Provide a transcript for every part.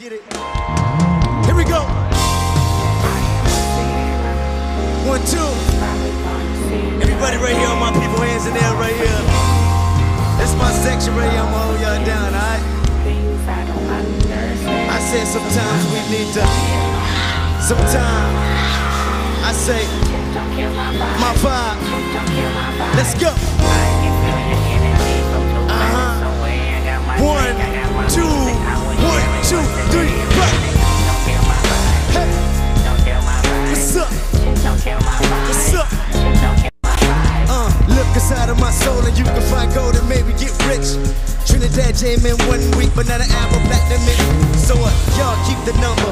get it. Here we go. One, two. Everybody right here, all my people, hands in the air right here. That's my section right here. I'm gonna hold y'all down, alright? I said sometimes we need to. Sometimes I say my vibe. Let's go. Trinidad came in one week, but not an album platinum in. So what? Y'all keep the number.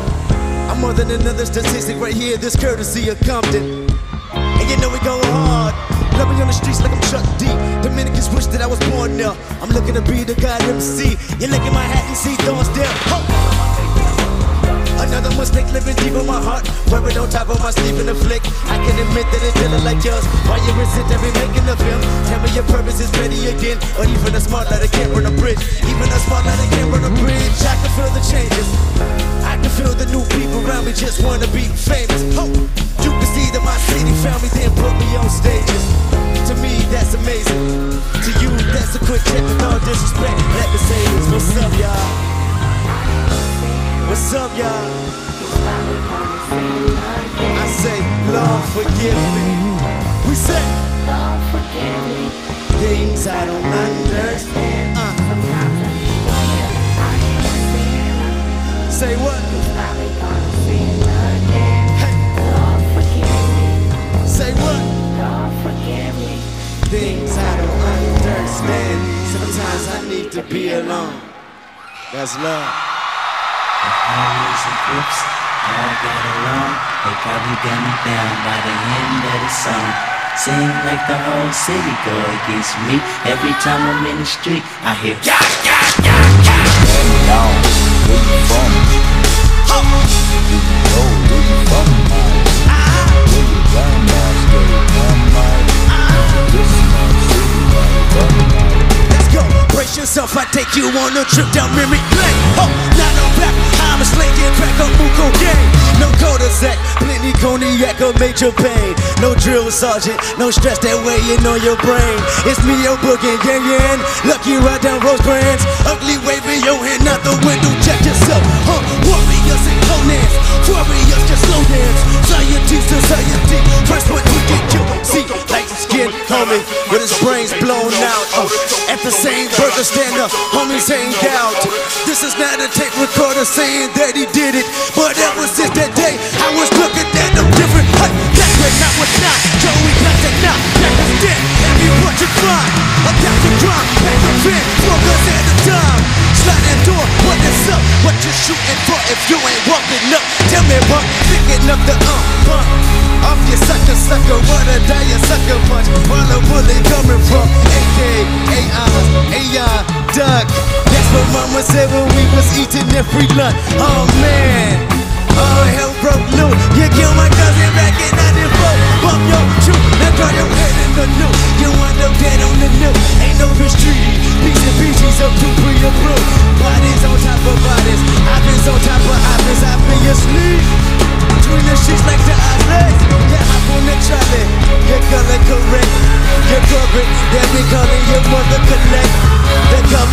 I'm more than another statistic right here. This courtesy of Compton. And you know we go hard. Love me on the streets like I'm Chuck D. Dominicans wish that I was born there. I'm looking to be the god MC. You look at my hat and see thorns there. Ho! In my heart. Wearing on top of my sleeve in a flick. I can admit that it's feeling like yours. Why you resent every making of him? Tell me your purpose is ready again. Or even a smart letter can't run a bridge. Even a smart letter can't run a bridge. I can feel the changes. I can feel the new people around me just wanna be famous. Ho! You can see that my city found me, then put me on stages. To me, that's amazing. To you, that's a quick check with all disrespect. Let me say this. What's up, y'all? What's up, y'all? I say, Lord, forgive me. We say, things I don't understand. Uh. Say what? Hey. Say what? Things I don't understand. Sometimes I need to be alone. That's love. All got along. They probably got me down by the end of the song. Seem like the whole city go against me. Every time I'm in the street, I hear yeah, yeah, yeah, yeah. down. Where you from? You know where you from, man. Where your grandma stay, man, man. This man city, man, from, man. Let's go. Brace yourself, I take you on a trip down memory lane. Cognac or your pain. No drill sergeant, no stress that weighing on your brain. It's me, your boogie, yeah, yeah. Lucky right down Rosecrans. Ugly waving your hand out the window, check yourself. Huh, warriors and Conans. Warriors just slow dance. Scientist, society. First one to get you. See, light skin homie with his brains blown out. Uh, at the same burger stand up, homies hang out. This is not a tape recorder saying that he did it, but ever since that day, I was me, bro, picking up the um, bump. Off your sucker, sucker, what a die, sucker punch. While a bullet coming from AK, AI, AI, duck. That's what mama said when we was eating every lunch. Oh man, oh hell broke loose. You killed my cousin back in 94. Bump your shoe, now draw your head in the new. You wind up dead on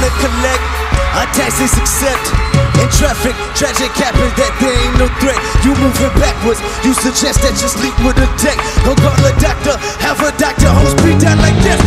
to collect. Our taxes accept. In traffic, tragic happens that there ain't no threat. You moving backwards. You suggest that you sleep with a deck. Go call a doctor. Have a doctor. Hold speed down like this.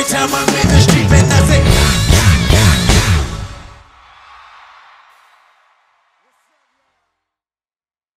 Every time I'm in the street,